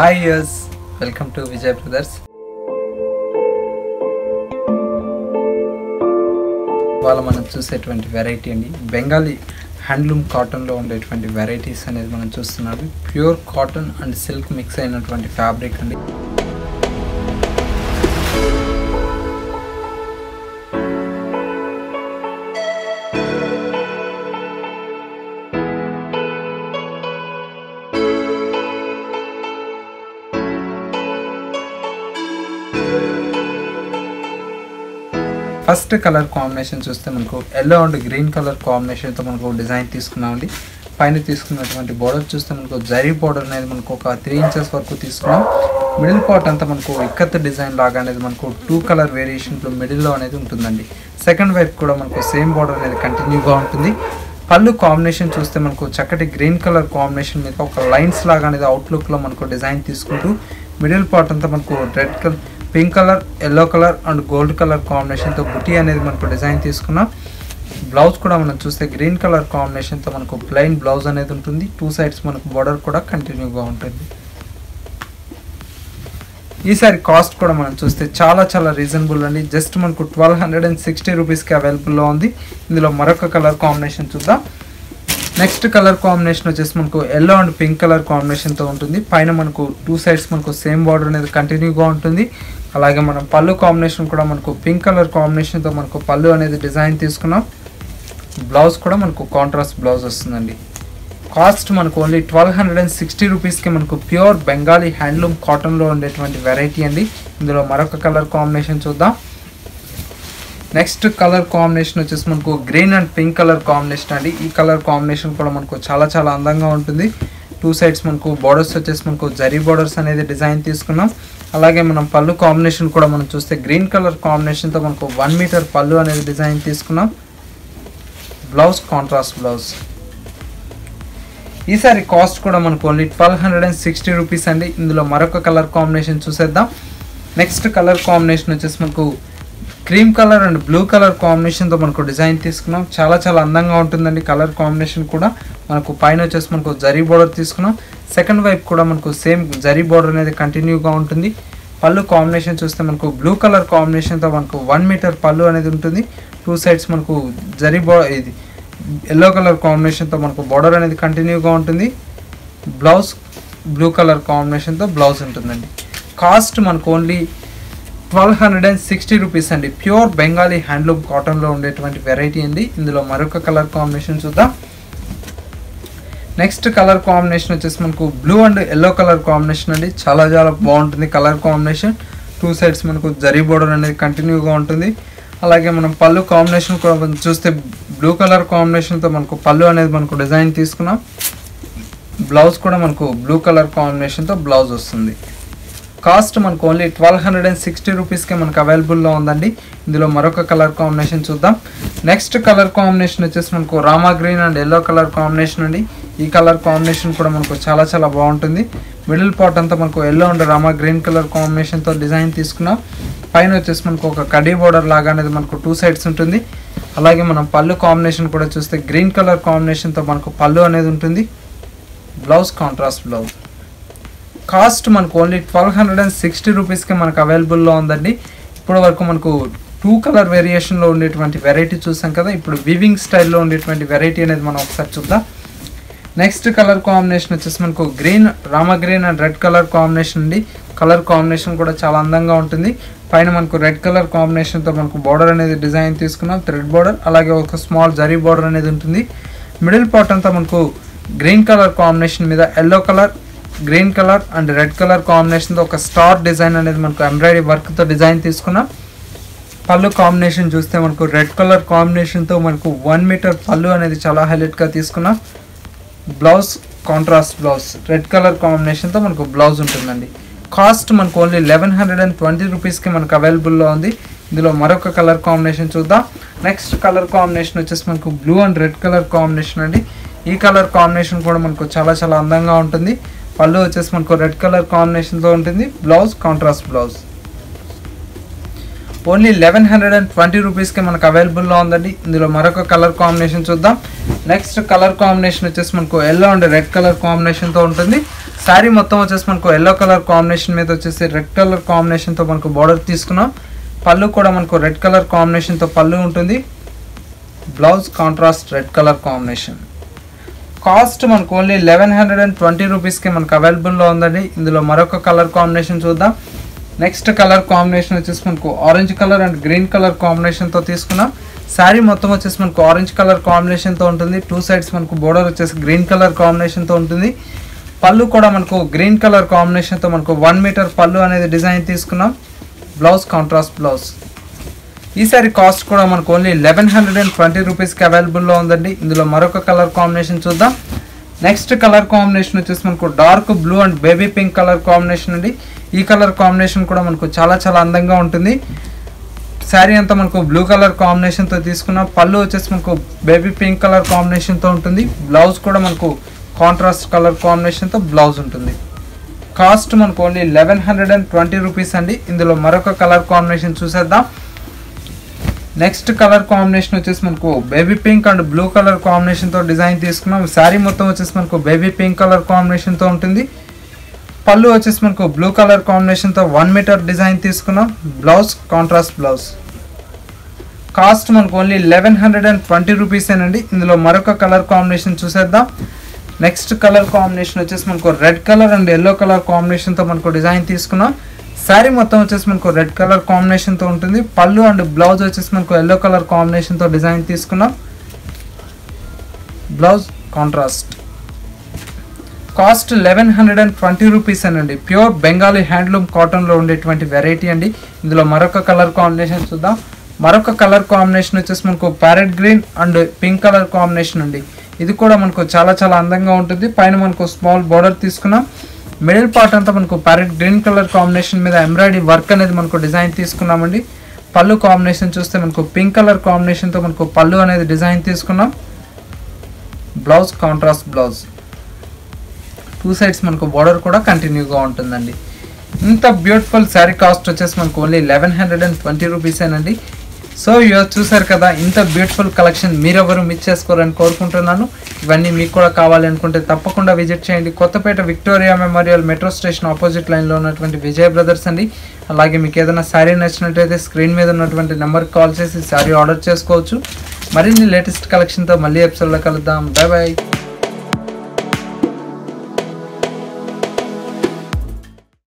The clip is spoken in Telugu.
Hi yes welcome to Vijay Brothers ఇవాళ మనం చూసేటువంటి వెరైటీ అండి. బెంగాలీ హ్యాండ్లూమ్ కాటన్లో ఉండేటువంటి వెరైటీస్ అనేది మనం చూస్తున్నాము. Pure cotton and silk mix అయినటువంటి ఫ్యాబ్రిక్ అండి. ఫస్ట్ కలర్ కాంబినేషన్ చూస్తే మనకు ఎల్లో అండ్ గ్రీన్ కలర్ కాంబినేషన్తో మనకు డిజైన్ తీసుకున్నామండి. పైన తీసుకున్నటువంటి బోర్డర్ చూస్తే మనకు జరీ బోర్డర్ అనేది మనకు ఒక త్రీ ఇంచెస్ వరకు తీసుకున్నాం. మిడిల్ పార్ట్ అంతా మనకు ఇక్కత్ డిజైన్ లాగా అనేది మనకు టూ కలర్ వేరియేషన్లో మిడిల్లో అనేది ఉంటుందండి. సెకండ్ వైపు కూడా మనకు సేమ్ బోర్డర్ అనేది కంటిన్యూగా ఉంటుంది. పళ్ళు కాంబినేషన్ చూస్తే మనకు చక్కటి గ్రీన్ కలర్ కాంబినేషన్ మీద ఒక లైన్స్ లాగా అనేది అవుట్లుక్లో మనకు డిజైన్ తీసుకుంటూ మిడిల్ పార్ట్ అంతా మనకు red colour pink colour yellow colour and gold colour కాంబినేషన్తో బుటీ అనేది మనకు డిజైన్ తీసుకున్నాం. బ్లౌజ్ కూడా మనం చూస్తే గ్రీన్ కలర్ కాంబినేషన్తో మనకు ప్లెయిన్ బ్లౌజ్ అనేది ఉంటుంది. టూ సైడ్స్ మనకు బార్డర్ కూడా కంటిన్యూగా ఉంటుంది. ఈసారి కాస్ట్ కూడా మనం చూస్తే చాలా చాలా రీజనబుల్ అండి. జస్ట్ మనకు ట్వెల్వ్ హండ్రెడ్ అండ్ సిక్స్టీ రూపీస్కి అవైలబుల్లో ఉంది. ఇందులో మరొక కలర్ కాంబినేషన్ చూద్దాం. నెక్స్ట్ కలర్ కాంబినేషన్ వచ్చేసి మనకు ఎల్లో అండ్ పింక్ కలర్ కాంబినేషన్తో ఉంటుంది. పైన మనకు టూ సైడ్స్ మనకు సేమ్ బార్డర్ అనేది కంటిన్యూగా ఉంటుంది. అలాగే మనం పళ్ళు కాంబినేషన్ కూడా మనకు పింక్ కలర్ కాంబినేషన్తో మనకు పళ్ళు అనేది డిజైన్ తీసుకున్నాం. బ్లౌజ్ కూడా మనకు కాంట్రాస్ట్ బ్లౌజ్ వస్తుందండి. కాస్ట్ మనకు only twelve hundred and sixty రూపీస్కి మనకు ప్యూర్ బెంగాలీ హ్యాండ్లూమ్ కాటన్లో ఉండేటువంటి వెరైటీ అండి. ఇందులో మరొక కలర్ కాంబినేషన్ చూద్దాం. నెక్స్ట్ కలర్ కాంబినేషన్ వచ్చేసి మనకు green and pink colour combination అండి. ఈ కలర్ కాంబినేషన్ కూడా మనకు చాలా చాలా అందంగా ఉంటుంది. టూ సైడ్స్ మనకు బార్డర్స్ వచ్చేసి మనకు జరీ బోర్డర్స్ అనేది డిజైన్ తీసుకున్నాం. అలాగే మనం పళ్ళు కాంబినేషన్ కూడా మనం చూస్తే గ్రీన్ కలర్ కాంబినేషన్తో మనకు వన్ మీటర్ పళ్ళు అనేది డిజైన్ తీసుకున్నాం. Blouse contrast blouse. ఈసారి కాస్ట్ కూడా మనకు only twelve hundred and sixty rupees అండి. ఇందులో మరొక కలర్ కాంబినేషన్ చూసేద్దాం. నెక్స్ట్ కలర్ కాంబినేషన్ వచ్చేసి మనకు cream colour and blue colour కాంబినేషన్తో మనకు డిజైన్ తీసుకున్నాం. చాలా చాలా అందంగా ఉంటుందండి కలర్ కాంబినేషన్ కూడా. మనకు పైన వచ్చేసి మనకు జరీ బార్డర్ తీసుకున్నాం. సెకండ్ వైపు కూడా మనకు సేమ్ జరీ బోర్డర్ అనేది కంటిన్యూగా ఉంటుంది. పళ్ళు కాంబినేషన్ చూస్తే మనకు బ్లూ కలర్ కాంబినేషన్తో మనకు వన్ మీటర్ పళ్ళు అనేది ఉంటుంది. టూ సైడ్స్ మనకు జరీ బో ఇది ఎల్లో కలర్ కాంబినేషన్తో మనకు బోర్డర్ అనేది కంటిన్యూగా ఉంటుంది. బ్లౌజ్ బ్లూ కలర్ కాంబినేషన్తో బ్లౌజ్ ఉంటుందండి. కాస్ట్ మనకు only twelve hundred and sixty rupees అండి. ప్యూర్ బెంగాలీ హ్యాండ్లూమ్ కాటన్లో ఉండేటువంటి వెరైటీ అండి. ఇందులో మరొక కలర్ కాంబినేషన్ చూద్దాం. నెక్స్ట్ కలర్ కాంబినేషన్ వచ్చేసి మనకు blue and yellow colour combination అండి. చాలా చాలా బాగుంటుంది కలర్ కాంబినేషన్ టూ సైడ్స్ మనకు జరీ బోర్డర్ అనేది కంటిన్యూగా ఉంటుంది. అలాగే మనం పళ్ళు కాంబినేషన్ కూడా చూస్తే బ్లూ కలర్ కాంబినేషన్తో మనకు పళ్ళు అనేది మనకు డిజైన్ తీసుకున్నాం. బ్లౌజ్ కూడా మనకు బ్లూ కలర్ కాంబినేషన్తో బ్లౌజ్ వస్తుంది. కాస్ట్ మనకు only twelve hundred and sixty రూపీస్కే మనకు అవైలబుల్లో ఉందండి. ఇందులో మరొక కలర్ కాంబినేషన్ చూద్దాం. నెక్స్ట్ కలర్ కాంబినేషన్ వచ్చేసి మనకు Rama green and yellow colour combination అండి. ఈ కలర్ కాంబినేషన్ కూడా మనకు చాలా చాలా బాగుంటుంది. మిడిల్ పార్ట్ అంతా మనకు yellow and Rama green colour కాంబినేషన్తో డిజైన్ తీసుకున్నాం. పైన వచ్చేసి మనకు ఒక కడీ బోర్డర్ లాగా అనేది మనకు టూ సైడ్స్ ఉంటుంది. అలాగే మనం పళ్ళు కాంబినేషన్ కూడా చూస్తే గ్రీన్ కలర్ కాంబినేషన్తో మనకు పళ్ళు అనేది ఉంటుంది. బ్లౌజ్ కాంట్రాస్ట్ బ్లౌజ్ కాస్ట్ మనకు only twelve hundred and sixty రూపీస్కి మనకు అవైలబుల్లో ఉందండి. ఇప్పటి వరకు మనకు టూ కలర్ వేరియేషన్లో ఉండేటువంటి వెరైటీ చూసాం కదా. ఇప్పుడు వివింగ్ స్టైల్లో ఉండేటువంటి వెరైటీ అనేది మనం ఒకసారి చూద్దాం. నెక్స్ట్ కలర్ కాంబినేషన్ వచ్చేసి మనకు green Rama green and red colour combination అండి. కలర్ కాంబినేషన్ కూడా చాలా అందంగా ఉంటుంది. పైన మనకు రెడ్ కలర్ కాంబినేషన్తో మనకు బార్డర్ అనేది డిజైన్ తీసుకున్నాం థ్రెడ్ బార్డర్ అలాగే ఒక స్మాల్ జరీ బార్డర్ అనేది ఉంటుంది. మిడిల్ పార్ట్ అంతా మనకు గ్రీన్ కలర్ కాంబినేషన్ మీద yellow colour green colour and red colour కాంబినేషన్తో ఒక స్టార్ డిజైన్ అనేది మనకు ఎంబ్రాయిడరీ వర్క్తో డిజైన్ తీసుకున్నాం. పళ్ళు కాంబినేషన్ చూస్తే మనకు రెడ్ కలర్ కాంబినేషన్తో మనకు వన్ మీటర్ పళ్ళు అనేది చాలా హైలైట్గా తీసుకున్నాం. Blouse contrast blouse red colour కాంబినేషన్తో మనకు బ్లౌజ్ ఉంటుందండి. కాస్ట్ మనకు only eleven hundred and twenty రూపీస్కి మనకు అవైలబుల్లో ఉంది. ఇందులో మరొక కలర్ కాంబినేషన్ చూద్దాం. నెక్స్ట్ కలర్ కాంబినేషన్ వచ్చేసి మనకు blue and red colour combination అండి. ఈ కలర్ కాంబినేషన్ కూడా మనకు చాలా చాలా అందంగా ఉంటుంది. పళ్ళు వచ్చేసి మనకు రెడ్ కలర్ కాంబినేషన్తో ఉంటుంది. Blouse contrast blouse. Only eleven hundred and twenty రూపీస్కి మనకు అవైలబుల్లో ఉందండి. ఇందులో మరొక కలర్ కాంబినేషన్ చూద్దాం. నెక్స్ట్ కలర్ కాంబినేషన్ వచ్చేసి మనకు ఎల్లో అండ్ రెడ్ కలర్ కాంబినేషన్తో ఉంటుంది. శారీ మొత్తం వచ్చేసి మనకు ఎల్లో కలర్ కాంబినేషన్ మీద వచ్చేసి రెడ్ కలర్ కాంబినేషన్తో మనకు బార్డర్ తీసుకున్నాం. పళ్ళు కూడా మనకు రెడ్ కలర్ కాంబినేషన్తో పళ్ళు ఉంటుంది. Blouse contrast red colour combination. Cost మనకు only eleven hundred and twenty రూపీస్కి మనకు అవైలబుల్లో ఉందండి. ఇందులో మరొక కలర్ కాంబినేషన్ చూద్దాం. నెక్స్ట్ కలర్ కాంబినేషన్ వచ్చేసి మనకు orange colour and green colour కాంబినేషన్తో తీసుకున్నాం. శారీ మొత్తం వచ్చేసి మనకు ఆరెంజ్ కలర్ కాంబినేషన్తో ఉంటుంది. టూ సైడ్స్ మనకు బోర్డర్ వచ్చేసి గ్రీన్ కలర్ కాంబినేషన్తో ఉంటుంది. పళ్ళు కూడా మనకు గ్రీన్ కలర్ కాంబినేషన్తో మనకు వన్ మీటర్ పళ్ళు అనేది డిజైన్ తీసుకున్నాం. బ్లౌజ్ కాంట్రాస్ట్ బ్లౌజ్ ఈసారి కాస్ట్ కూడా మనకు only eleven hundred and twenty రూపీస్కి అవైలబుల్లో ఉందండి. ఇందులో మరొక కలర్ కాంబినేషన్ చూద్దాం. నెక్స్ట్ కలర్ కాంబినేషన్ వచ్చేసి మనకు dark blue and baby pink colour combination అండి. ఈ కలర్ కాంబినేషన్ కూడా మనకు చాలా చాలా అందంగా ఉంటుంది. శారీ అంతా మనకు బ్లూ కలర్ కాంబినేషన్తో తీసుకున్నాం. పళ్ళు వచ్చేసి మనకు బేబీ పింక్ కలర్ కాంబినేషన్తో ఉంటుంది. బ్లౌజ్ కూడా మనకు కాంట్రాస్ట్ కలర్ కాంబినేషన్తో బ్లౌజ్ ఉంటుంది. కాస్ట్ మనకు only eleven hundred and twenty rupees అండి. ఇందులో మరొక కలర్ కాంబినేషన్ చూసేద్దాం. నెక్స్ట్ కలర్ కాంబినేషన్ వచ్చేసి మనకు baby pink and blue colour కాంబినేషన్తో డిజైన్ తీసుకున్నాం. శారీ మొత్తం వచ్చేసి మనకు బేబీ పింక్ కలర్ కాంబినేషన్తో ఉంటుంది. పళ్ళు వచ్చేసి మనకు బ్లూ కలర్ కాంబినేషన్తో వన్ మీటర్ డిజైన్ తీసుకున్నాం. Blouse contrast blouse. కాస్ట్ మనకు only eleven hundred and twenty రూపీసేనండి ఇందులో మరొక కలర్ కాంబినేషన్ చూసేద్దాం. నెక్స్ట్ కలర్ కాంబినేషన్ వచ్చేసి మనకు red colour and yellow colour కాంబినేషన్తో మనకు డిజైన్ తీసుకున్నాం. శారీ మొత్తం వచ్చేసి మనకు రెడ్ కలర్ కాంబినేషన్తో ఉంటుంది. పళ్ళు అండ్ బ్లౌజ్ వచ్చేసి మనకు ఎల్లో కలర్ కాంబినేషన్తో డిజైన్ తీసుకున్నాం. Blouse contrast cost eleven hundred and twenty rupees అండి ప్యూర్ బెంగాలీ హ్యాండ్లూమ్ కాటన్లో ఉండేటువంటి వెరైటీ అండి. ఇందులో మరొక కలర్ కాంబినేషన్ చూద్దాం. మరొక కలర్ కాంబినేషన్ వచ్చేసి మనకు parrot green and pink colour combination అండి. ఇది కూడా మనకు చాలా చాలా అందంగా ఉంటుంది. పైన మనకు స్మాల్ బార్డర్ తీసుకున్నాం. మిడిల్ పార్ట్ అంతా మనకు ప్యారెట్ గ్రీన్ కలర్ కాంబినేషన్ మీద ఎంబ్రాయిడరీ వర్క్ అనేది మనకు డిజైన్ తీసుకున్నామండి. పళ్ళు కాంబినేషన్ చూస్తే మనకు పింక్ కలర్ కాంబినేషన్తో మనకు పళ్ళు అనేది డిజైన్ తీసుకున్నాం. Blouse contrast blouse. Two sides మనకు బార్డర్ కూడా కంటిన్యూగా ఉంటుందండి. ఇంత బ్యూటిఫుల్ శారీ కాస్ట్ వచ్చేసి మనకు only eleven hundred and twenty రూపీసేనండి. So ఇవో చూసారు కదా ఇంత బ్యూటిఫుల్ కలెక్షన్ మీరెవరు మిస్ చేసుకోరని కోరుకుంటున్నాను. ఇవన్నీ మీకు కూడా కావాలి అనుకుంటే తప్పకుండా విజిట్ చేయండి. Kothapeta Victoria memorial metro station opposite లైన్లో ఉన్నటువంటి విజయ్ బ్రదర్స్ అండి. అలాగే మీకు ఏదైనా శారీ నచ్చినట్టయితే స్క్రీన్ మీద ఉన్నటువంటి నెంబర్కి కాల్ చేసి శారీ ఆర్డర్ చేసుకోవచ్చు. మరిన్ని లేటెస్ట్ కలెక్షన్తో మళ్ళీ ఎపిసోడ్లో కలుద్దాం. Bye bye